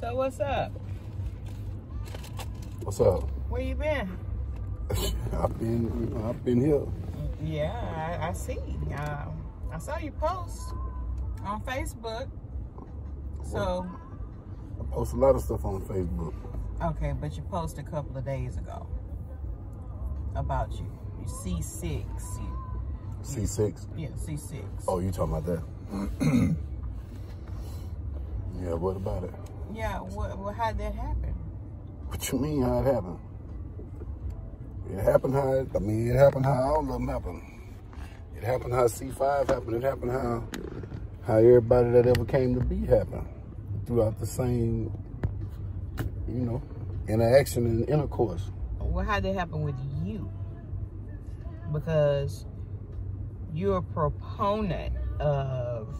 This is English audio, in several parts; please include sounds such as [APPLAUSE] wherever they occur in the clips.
So what's up? What's up? Where you been? [LAUGHS] I've been, I've been here. Yeah, I, I see. Um, I saw you post on Facebook. So, I post a lot of stuff on Facebook. okay, but you posted a couple of days ago about you. You C6. C6. yeah, C6. Oh, you talking about that? [CLEARS THROAT] yeah, what about it? Yeah, what, what, how'd that happen? What you mean how it happened? It happened how, it, I mean, it happened how all of them happened. It happened how C5 happened. It happened how, how everybody that ever came to be happened. Throughout the same, you know, interaction and intercourse. Well, how'd that happen with you? Because you're a proponent of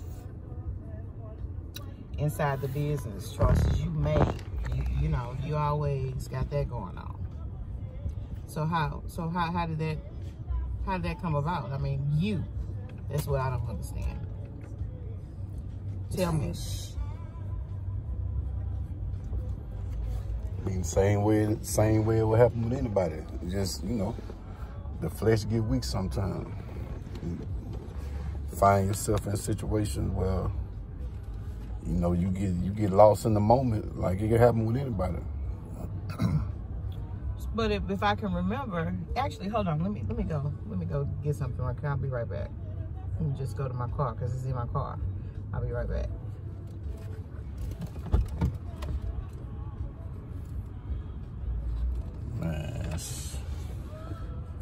inside the business choices you make. You, you know, you always got that going on. So how? So how? How did that? How did that come about? I mean, you. That's what I don't understand. Tell me. I mean, same way, same way it would happen with anybody. Just, you know, the flesh get weak sometimes. You find yourself in situations where, you know, you get you get lost in the moment, like it can happen with anybody. [CLEARS THROAT] But if, if I can remember, actually, hold on. Let me let me go. Let me go get something. I'll be right back. Let me just go to my car because it's in my car. I'll be right back. Man,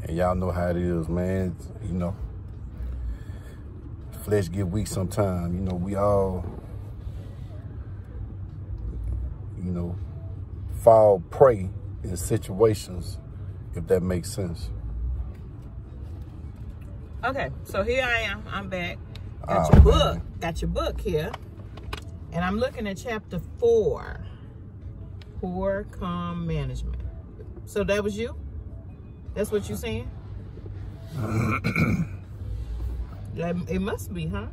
and y'all know how it is, man. You know, flesh get weak sometimes. You know, we all, you know, fall prey in situations, if that makes sense. Okay, so here I am. I'm back. Got Oh, your book. man. Got your book here. And I'm looking at chapter four. Poor calm management. So that was you? That's what you're saying? [CLEARS THROAT] It must be, huh?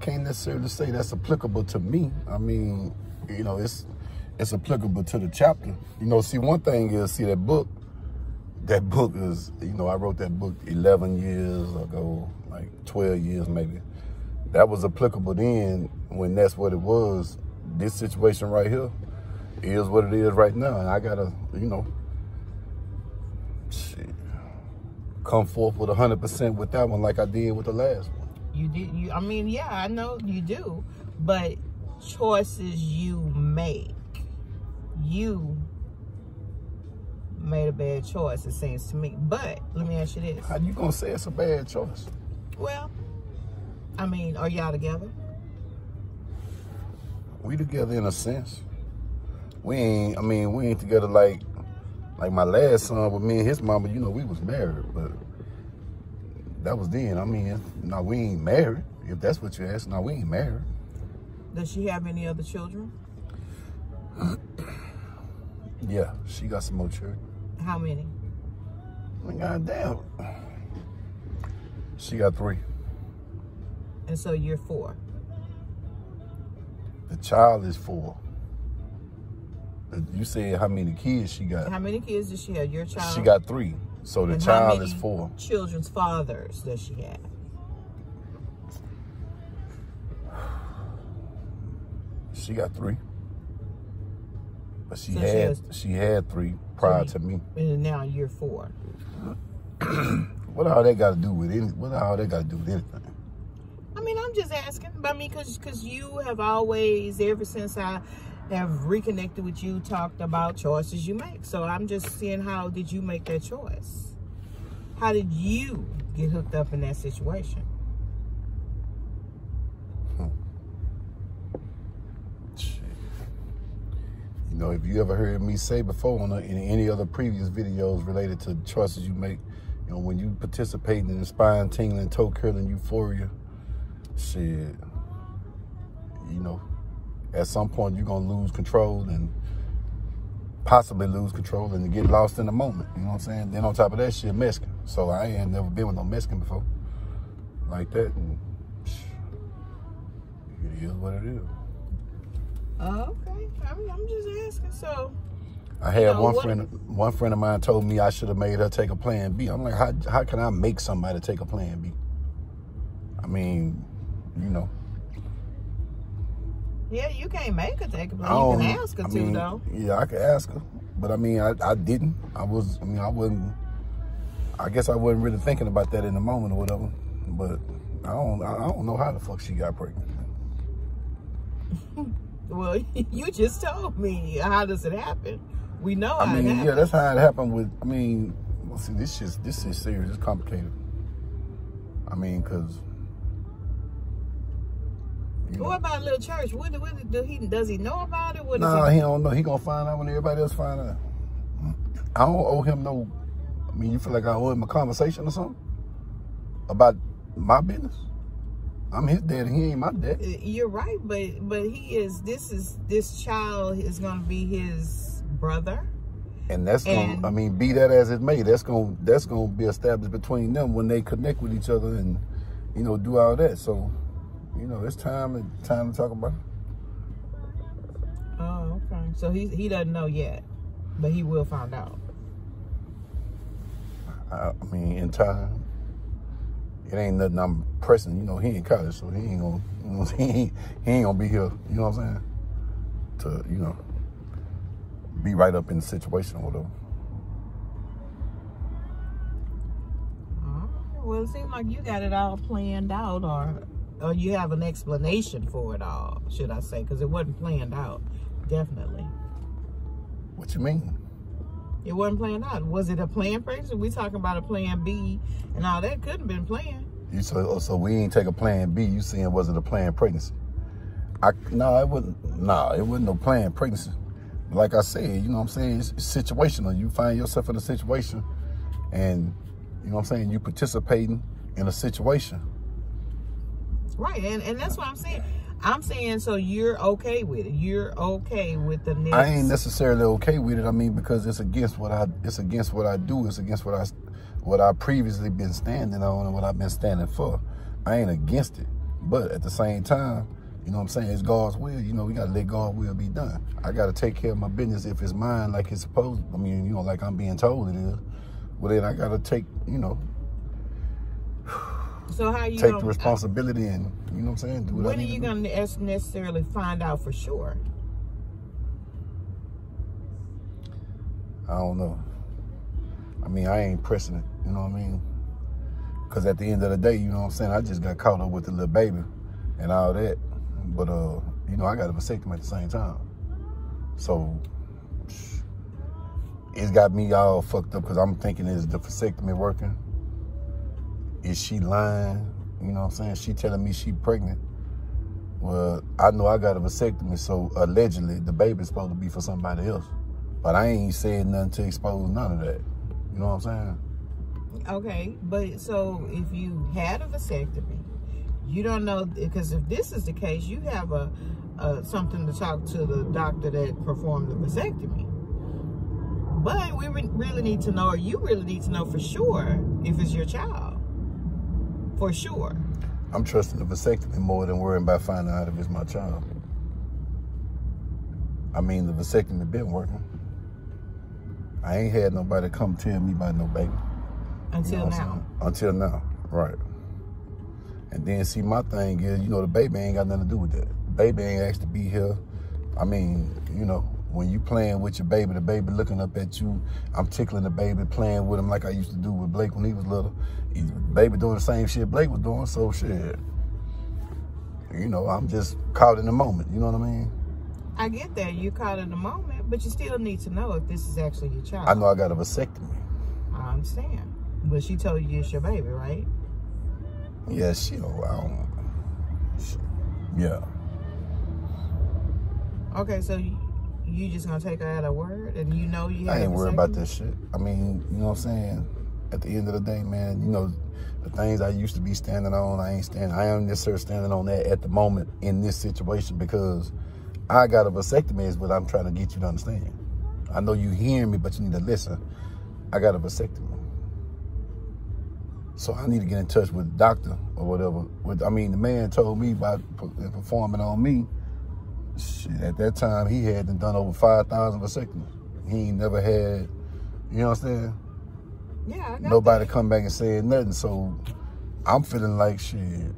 can't necessarily say that's applicable to me. I mean, you know, it's it's applicable to the chapter. You know, see, one thing is, see that book. That book is, you know, I wrote that book 11 years ago, like 12 years maybe. That was applicable then when that's what it was. This situation right here is what it is right now, and I gotta, you know, shit, come forth with 100% with that one like I did with the last one. You did you I mean, yeah, I know you do, but choices you make. You made a bad choice, it seems to me. But let me ask you this. How you gonna say it's a bad choice? Well, I mean, are y'all together? We together in a sense. We ain't. I mean, we ain't together like like my last son with me and his mama. You know, we was married, but that was then. I mean, no, we ain't married. If that's what you ask, no, we ain't married. Does she have any other children? Yeah, she got some more children. How many? I mean, goddamn. She got three. And so you're four. The child is four. Uh, you said how many kids she got? How many kids does she have? Your child? She got three. So the And child is four. Children's fathers does she have? She got three. But she So she had has- she had three prior to me. And now you're four. [CLEARS THROAT] What all that got to do with any? What all that got to do with anything? I mean, I'm just asking. I mean, because cause you have always, ever since I have reconnected with you, talked about choices you make. So I'm just seeing how did you make that choice? How did you get hooked up in that situation? Shit. You know, if you ever heard me say before on in any other previous videos related to choices you make, you know, when you participate in the spine tingling, toe curling euphoria, shit, you know, at some point you're gonna lose control and possibly lose control and get lost in the moment. You know what I'm saying? Then on top of that shit, Mexican. So I ain't never been with no Mexican before. Like that. And, it is what it is. Oh, okay. I mean, I'm just asking. So, I had one what- friend. One friend of mine told me I should have made her take a Plan B. I'm like, how how can I make somebody take a Plan B? I mean, you know, yeah, you can't make her take a plan. You can ask her I to, mean, though. yeah, I could ask her, but I mean, I, I didn't. I was. I mean, I wasn't. I guess I wasn't really thinking about that in the moment or whatever. But I don't. I don't know how the fuck she got pregnant. [LAUGHS] Well, [LAUGHS] you just told me. How does it happen? We know I mean, yeah, that's how it happened with. I mean, well, see, this is this is serious. It's complicated. I mean, cause. You know, What about little church? What, what do he does he know about it? What nah, it? he don't know. He gonna find out when everybody else find out. I don't owe him no. I mean, you feel like I owe him a conversation or something about my business? I'm his daddy. He ain't my dad. Uh, You're right, but but he is. This is this child is going to be his brother. And that's gonna, I mean, be that as it may, that's gonna, that's gonna be established between them when they connect with each other and, you know, do all that. So, you know, it's time, time to talk about it. Oh, okay. So he he doesn't know yet, but he will find out. I, I mean, in time, it ain't nothing I'm pressing. You know, he in college, so he ain't gonna, you know, [LAUGHS] he ain't, he ain't gonna be here. You know what I'm saying? To, you know, be right up in the situation or whatever. Well, it seems like you got it all planned out, or or you have an explanation for it all, should I say? Because it wasn't planned out, definitely. What you mean? It wasn't planned out. Was it a planned pregnancy? We talking about a plan B and all that couldn't have been planned. You so so we ain't take a plan B. You saying was it a planned pregnancy? I no, it wasn't. No, it wasn't no planned pregnancy. Like I said, you know what I'm saying. It's, it's situational. You find yourself in a situation, and you know what I'm saying. You participating in a situation. Right, and, and that's what I'm saying. I'm saying so you're okay with it. You're okay with the next. I ain't necessarily okay with it. I mean, because it's against what I it's against what I do. It's against what I what I previously been standing on and what I've been standing for. I ain't against it, but at the same time, you know what I'm saying? It's God's will. You know, we gotta let God's will be done. I gotta take care of my business if it's mine, like it's supposed. I mean, you know, like I'm being told it is. Well, then I gotta take, you know, so how you take the responsibility and you know what I'm saying. Do what are you to gonna nes- necessarily find out for sure? I don't know. I mean, I ain't pressing it. You know what I mean? Because at the end of the day, you know what I'm saying? I just got caught up with the little baby and all that. But, uh, you know, I got a vasectomy at the same time. So, it's got me all fucked up because I'm thinking, is the vasectomy working? Is she lying? You know what I'm saying? She telling me she pregnant. Well, I know I got a vasectomy, so allegedly the baby's supposed to be for somebody else. But I ain't said nothing to expose none of that. You know what I'm saying? Okay, but so if you had a vasectomy, you don't know because if this is the case, you have a, a something to talk to the doctor that performed the vasectomy. But we re- really need to know, or you really need to know for sure if it's your child. For sure. I'm trusting the vasectomy more than worrying about finding out if it's my child. I mean, the vasectomy been working. I ain't had nobody come tell me about no baby. You Until know now. Until now, right. And then see, my thing is, you know, the baby ain't got nothing to do with that. Baby ain't asked to be here. I mean, you know, when you playing with your baby, the baby looking up at you. I'm tickling the baby, playing with him like I used to do with Blake when he was little. He, baby doing the same shit Blake was doing, so shit. You know, I'm just caught in the moment. You know what I mean? I get that. You caught in the moment, but you still need to know if this is actually your child. I know I got a vasectomy. I understand. But she told you it's your baby, right? Yeah, she don't. I don't she- yeah. Okay, so you, you just gonna take her at her word, and you know you. I ain't worried about that shit. I mean, you know what I'm saying? At the end of the day, man, you know, the things I used to be standing on, I ain't standing. I am necessarily standing on that at the moment in this situation because I got a vasectomy is what I'm trying to get you to understand. I know you hearing me, but you need to listen. I got a vasectomy. So I need to get in touch with the doctor or whatever. With I mean, the man told me about per- performing on me. Shit, at that time he hadn't done over five thousand vasectomies. He ain't never had, you know what I'm saying? Yeah. Nobody that. come back and said nothing. So I'm feeling like shit.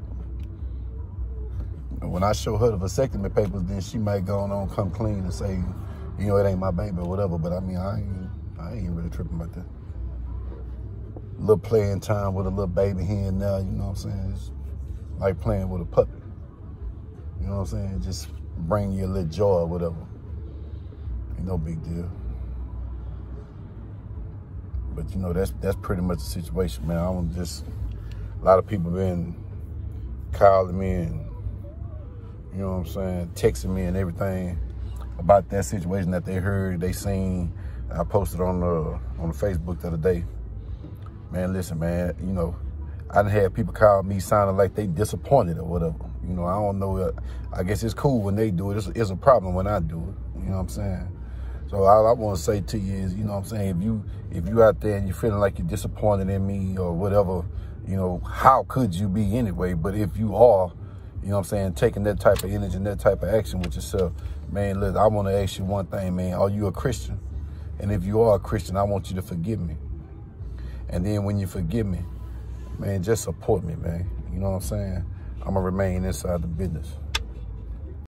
When I show her the vasectomy papers, then she might go on come clean and say, you know, it ain't my baby or whatever. But I mean, I ain't, I ain't really tripping about that. Little playing time with a little baby here and there, you know what I'm saying? It's like playing with a puppy. You know what I'm saying? Just bring you a little joy or whatever. Ain't no big deal. But you know, that's that's pretty much the situation, man. I am just a lot of people been calling me and you know what I'm saying, texting me and everything about that situation that they heard, they seen. I posted on the on the Facebook the other day. Man, listen, man, you know, I done had people call me sounding like they disappointed or whatever. You know, I don't know. Uh, I guess it's cool when they do it. It's, it's a problem when I do it. You know what I'm saying? So all I want to say to you is, you know what I'm saying, if you if you out there and you're feeling like you're disappointed in me or whatever, you know, how could you be anyway? But if you are, you know what I'm saying, taking that type of energy and that type of action with yourself, man, look, I want to ask you one thing, man. Are you a Christian? And if you are a Christian, I want you to forgive me. And then when you forgive me, man, just support me, man. You know what I'm saying? I'm to remain inside the business.